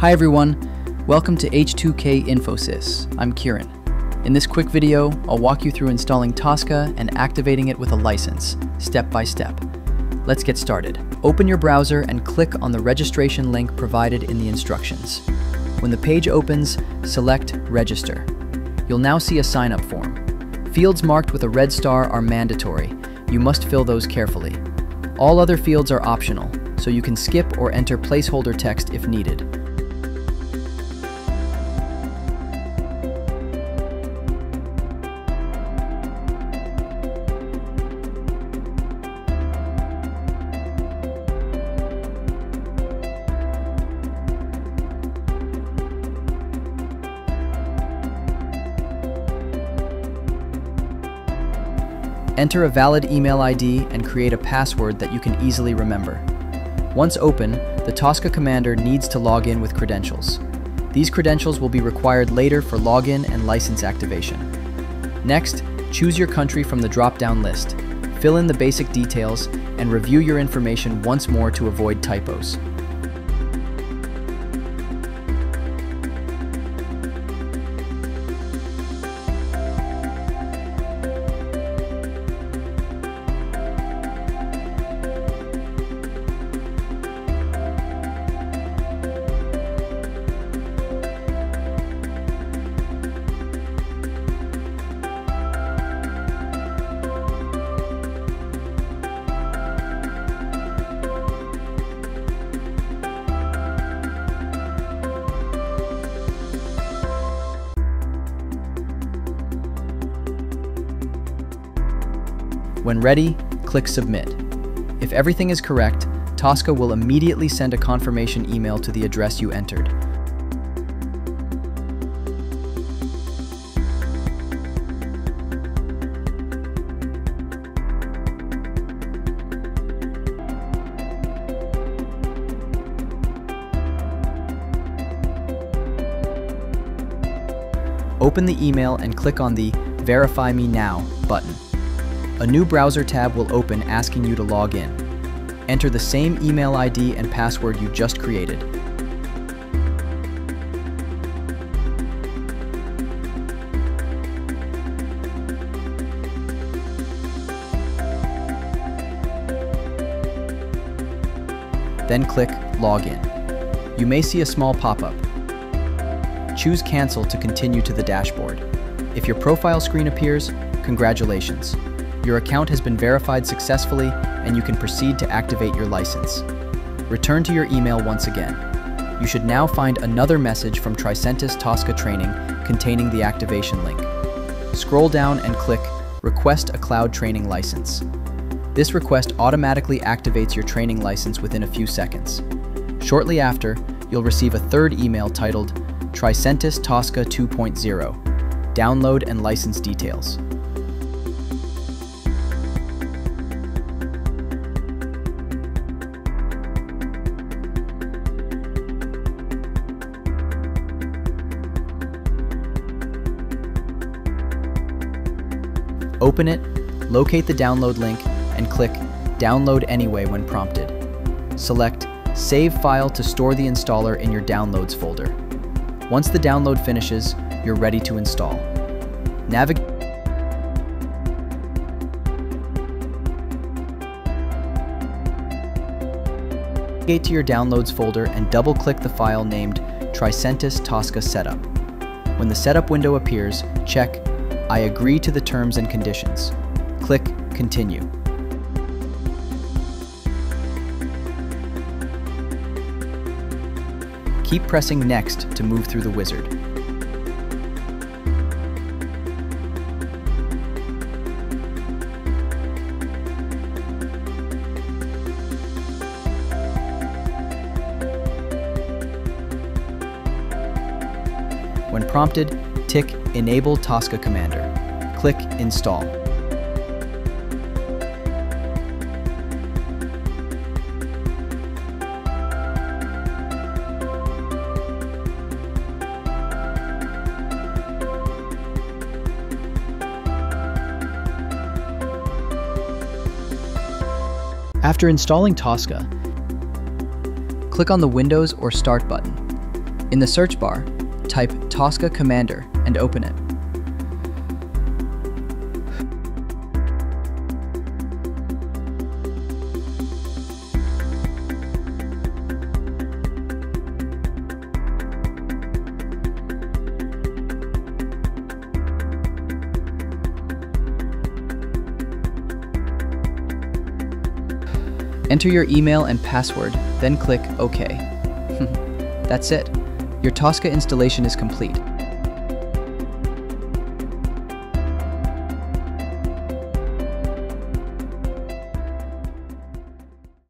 Hi everyone, welcome to H2K Infosys. I'm Kiran. In this quick video, I'll walk you through installing Tosca and activating it with a license, step by step. Let's get started. Open your browser and click on the registration link provided in the instructions. When the page opens, select Register. You'll now see a sign-up form. Fields marked with a red star are mandatory. You must fill those carefully. All other fields are optional, so you can skip or enter placeholder text if needed. Enter a valid email ID and create a password that you can easily remember. Once open, the Tosca commander needs to log in with credentials. These credentials will be required later for login and license activation. Next, choose your country from the drop-down list, fill in the basic details, and review your information once more to avoid typos. When ready, click Submit. If everything is correct, Tosca will immediately send a confirmation email to the address you entered. Open the email and click on the Verify Me Now button. A new browser tab will open asking you to log in. Enter the same email ID and password you just created. Then click Login. You may see a small pop-up. Choose Cancel to continue to the dashboard. If your profile screen appears, congratulations. Your account has been verified successfully and you can proceed to activate your license. Return to your email once again. You should now find another message from Tricentis Tosca Training containing the activation link. Scroll down and click Request a Cloud Training License. This request automatically activates your training license within a few seconds. Shortly after, you'll receive a third email titled Tricentis Tosca 2.0 Download and License Details. Open it, locate the download link, and click Download Anyway when prompted. Select Save File to store the installer in your Downloads folder. Once the download finishes, you're ready to install. Navigate to your Downloads folder and double-click the file named Tricentis Tosca Setup. When the setup window appears, check I agree to the terms and conditions. Click Continue. Keep pressing Next to move through the wizard. When prompted, tick Enable Tosca Commander. Click Install. After installing Tosca, click on the Windows or Start button. In the search bar, type Tosca Commander and open it. Enter your email and password, then click OK. That's it. Your Tosca installation is complete.